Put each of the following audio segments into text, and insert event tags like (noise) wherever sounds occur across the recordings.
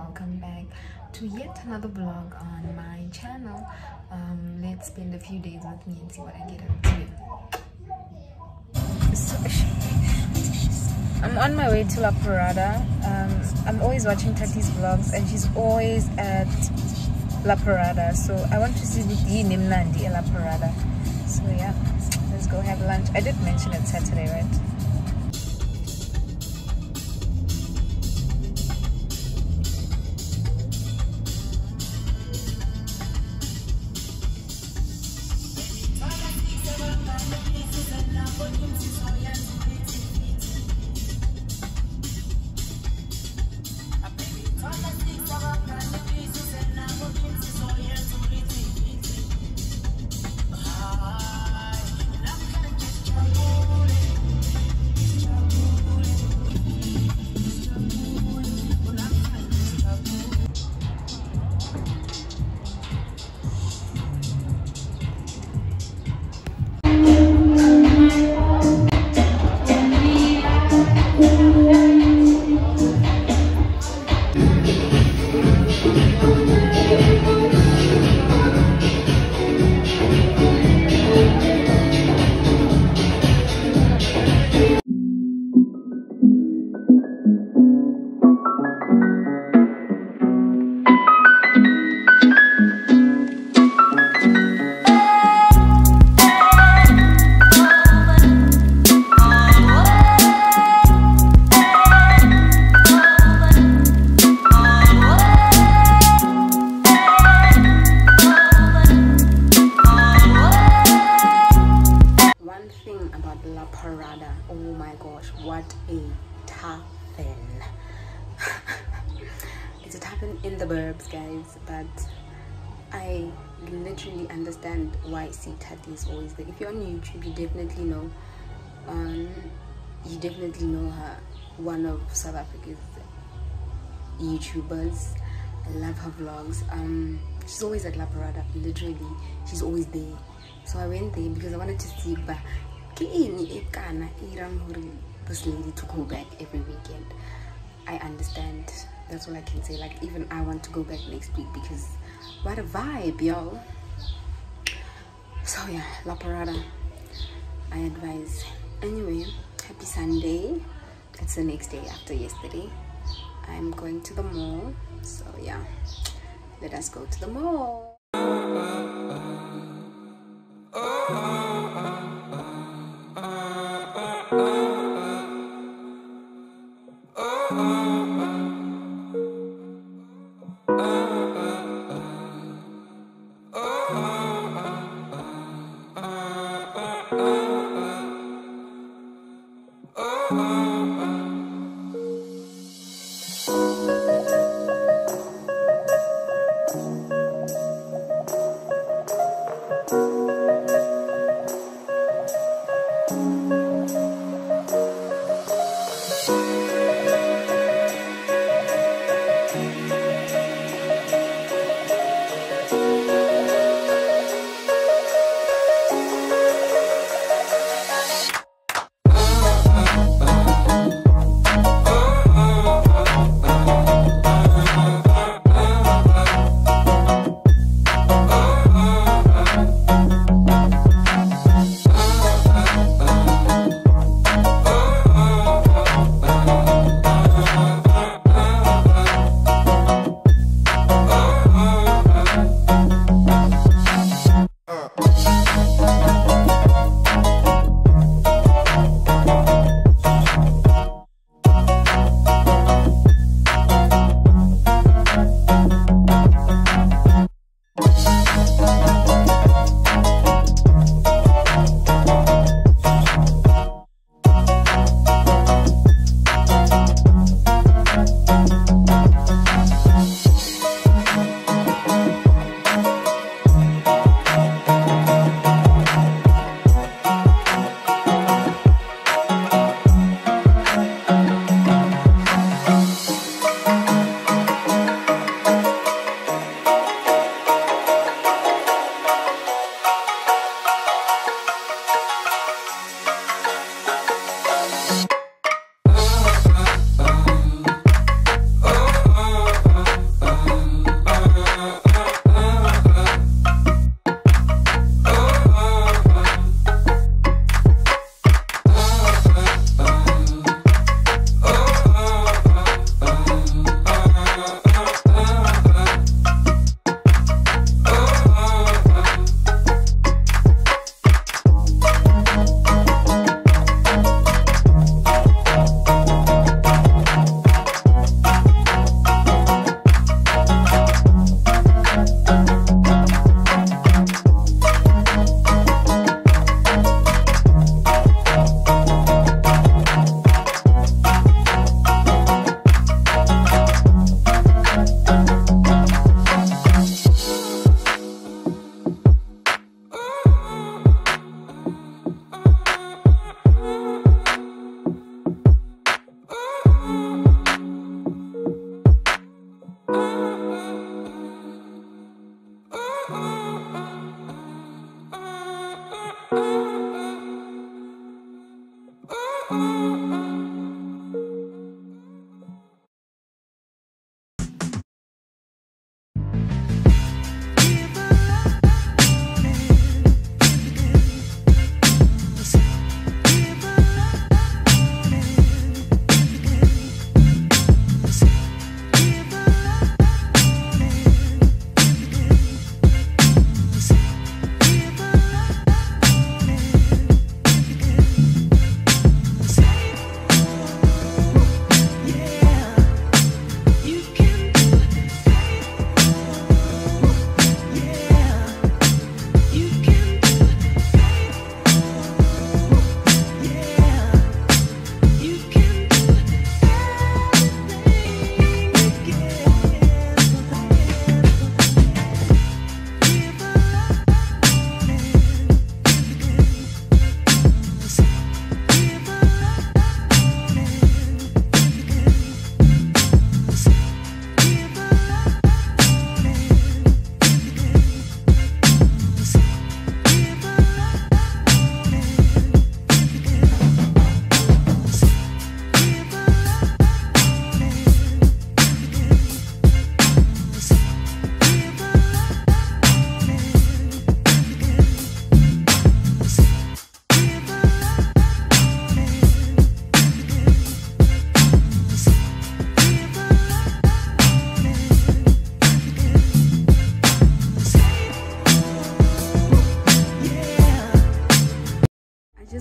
welcome back to yet another vlog on my channel. Um let's spend a few days with me and see what i get up to. (laughs) I'm on my way to la parada. Um i'm always watching tati's vlogs and she's always at la parada. So i want to see the nimnandi la parada. So yeah let's go have lunch. I did mention it saturday right Tati is always if you're on youtube you definitely know um you definitely know her. One of south africa's youtubers. I love her vlogs. Um she's always at la parada literally. She's always there. So i went there because i wanted to see but this lady to go back every weekend? I understand. That's all i can say. Like even i want to go back next week because what a vibe yo so yeah la parada i advise. Anyway happy sunday. It's the next day after yesterday. I'm going to the mall. So yeah let us go to the mall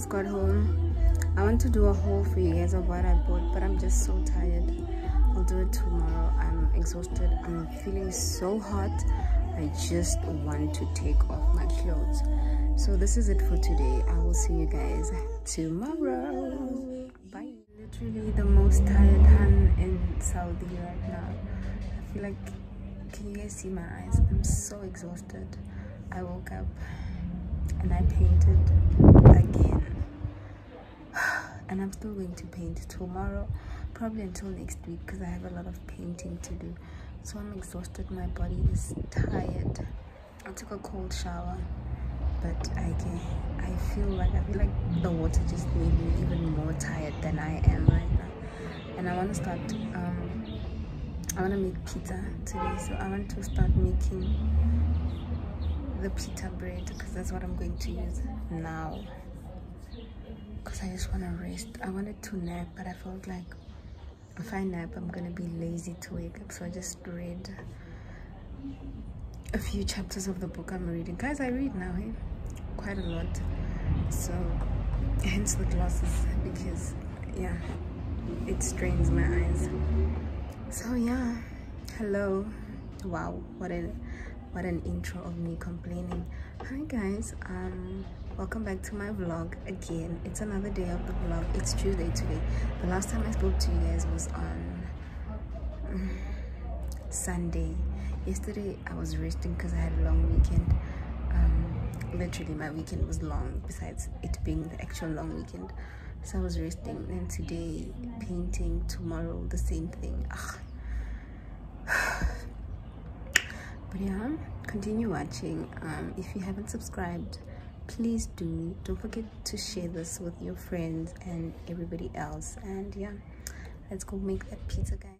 got home. I want to do a haul for you guys of what i bought but i'm just so tired. I'll do it tomorrow. I'm exhausted. I'm feeling so hot. I just want to take off my clothes. So this is it for today. I will see you guys tomorrow. Bye. Literally the most tired hand in saudi right now. I feel like can you guys see my eyes? I'm so exhausted. I woke up and i painted again. (sighs) And i'm still going to paint tomorrow probably until next week because i have a lot of painting to do. So i'm exhausted. My body is tired. I took a cold shower but i can i feel like i feel like the water just made me even more tired than i am right now. And i want to start um I want to make pizza today, so I want to start making the pita bread because that's what I'm going to use now. Because I just want to rest. I wanted to nap, but I felt like if I nap, I'm gonna be lazy to wake up. So I just read a few chapters of the book I'm reading. Guys, I read now, hey? Quite a lot. So, hence the glasses because, yeah, it strains my eyes so yeah hello wow what an what an intro of me complaining. Hi guys. Um welcome back to my vlog again. It's another day of the vlog. It's tuesday today. The last time i spoke to you guys was on um, (sighs) sunday. Yesterday i was resting because i had a long weekend. Um literally my weekend was long besides it being the actual long weekend. So i was resting. And today painting. Tomorrow the same thing. Ugh. But yeah continue watching. Um, if you haven't subscribed please do. Don't forget to share this with your friends and everybody else. And yeah let's go make that pizza guys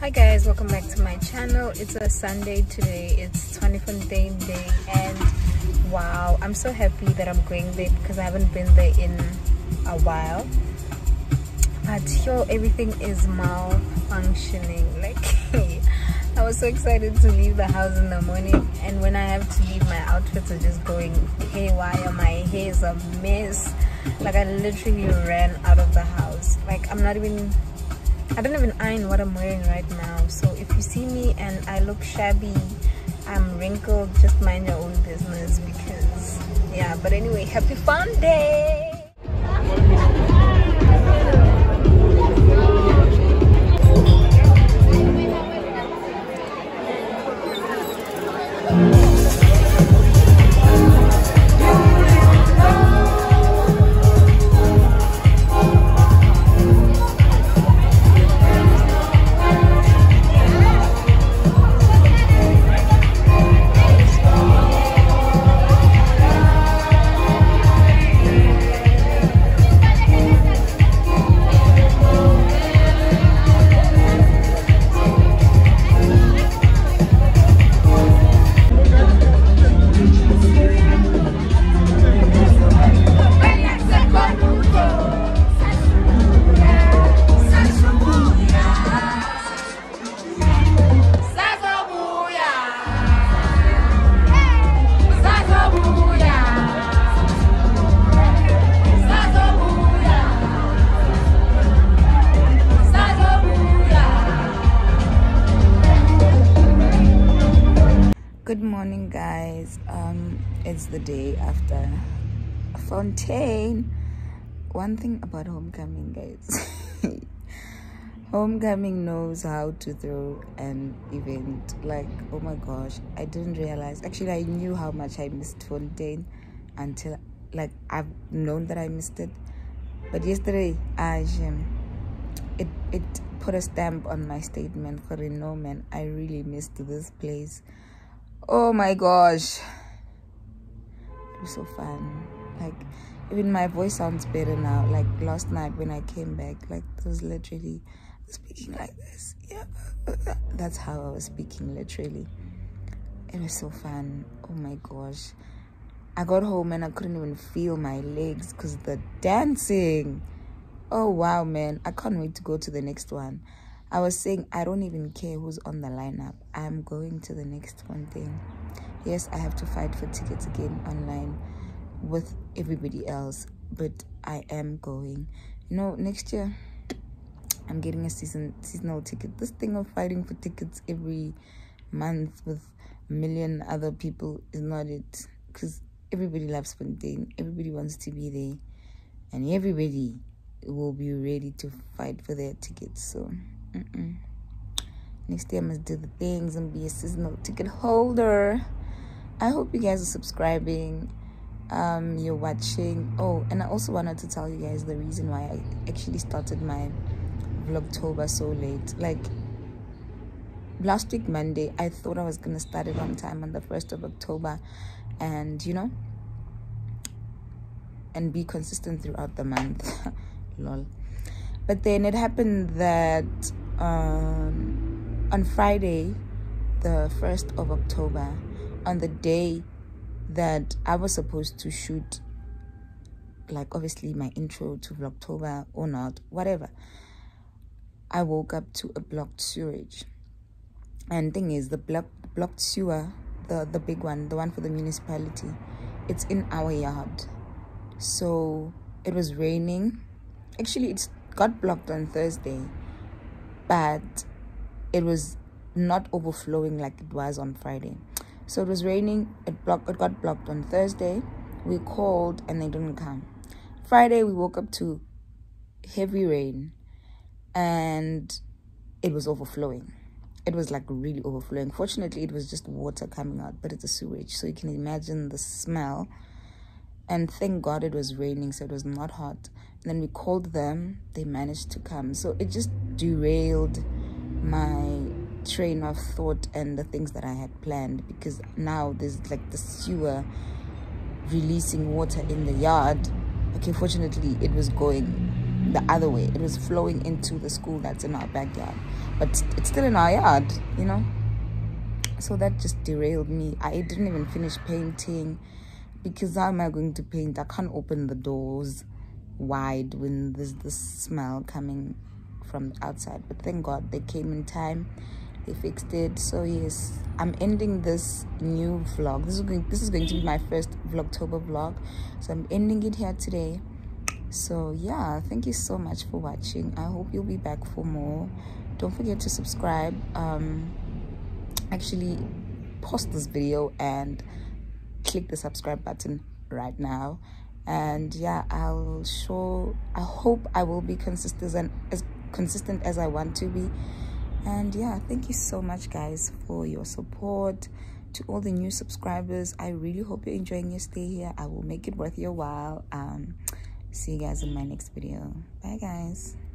Hi guys, welcome back to my channel. It's a Sunday today. It's 24th day day and wow, I'm so happy that I'm going there because I haven't been there in a while. But yo, everything is malfunctioning. (laughs) Like I was so excited to leave the house in the morning and when I have to leave my outfits are just going haywire. My hair is a mess. Like I literally ran out of the house. Like I'm not even I don't even iron what I'm wearing right now. So if you see me and I look shabby, I'm wrinkled, just mind your own business because yeah, but anyway, happy fun day! Guys um it's the day after. Fontein. One thing about homecoming guys. (laughs) Homecoming knows how to throw an event. Like oh my gosh i didn't realize. Actually i knew how much i missed fontein until like i've known that i missed it. But yesterday i um, it it put a stamp on my statement. For no man i really missed this place oh my gosh. It was so fun. Like even my voice sounds better now. Like last night when i came back like it was literally speaking like this. Yeah. That's how i was speaking literally. It was so fun. Oh my gosh. I got home and i couldn't even feel my legs because the dancing. Oh wow man. I can't wait to go to the next one I was saying I don't even care who's on the lineup. I'm going to the next one thing. Yes, I have to fight for tickets again online with everybody else, but I am going. You know, next year I'm getting a season seasonal ticket. This thing of fighting for tickets every month with a million other people is not it. Because everybody loves Fontein. Everybody wants to be there. And everybody will be ready to fight for their tickets. So Mm -mm. Next year, I must do the things and be a seasonal ticket holder. I hope you guys are subscribing. Um, you're watching. Oh, and I also wanted to tell you guys the reason why I actually started my Vlogtober so late. Like last week Monday, I thought I was gonna start it on time on the first of October, and you know, and be consistent throughout the month. (laughs) Lol. But then it happened that um, on Friday, the 1st of October, on the day that I was supposed to shoot, like obviously my intro to Vlogtober or not, whatever, I woke up to a blocked sewage. And thing is, the block, blocked sewer, the, the big one, the one for the municipality, it's in our yard. So it was raining. Actually, it got blocked on Thursday but it was not overflowing like it was on Friday. So it was raining. It blocked. It got blocked on Thursday. We called and they didn't come. Friday we woke up to heavy rain, and it was overflowing. It was like really overflowing. Fortunately, it was just water coming out, but it's a sewage, so you can imagine the smell. And thank God it was raining, so it was not hot. Then we called them. They managed to come. So it just derailed my train of thought and the things that I had planned because now there's like the sewer releasing water in the yard. Okay, fortunately, it was going the other way. It was flowing into the school that's in our backyard, but it's still in our yard, you know. so that just derailed me i didn't even finish painting because how am i going to paint i can't open the doors wide when there's this smell coming from outside. But thank god they came in time. They fixed it. So yes i'm ending this new vlog. This is going this is going to be my first vlogtober vlog. So i'm ending it here today. So yeah thank you so much for watching. I hope you'll be back for more. Don't forget to subscribe. Um actually pause this video and click the subscribe button right now and yeah i'll show i hope i will be consistent as consistent as i want to be. And yeah thank you so much guys for your support. To all the new subscribers i really hope you're enjoying your stay here. I will make it worth your while. Um see you guys in my next video. Bye guys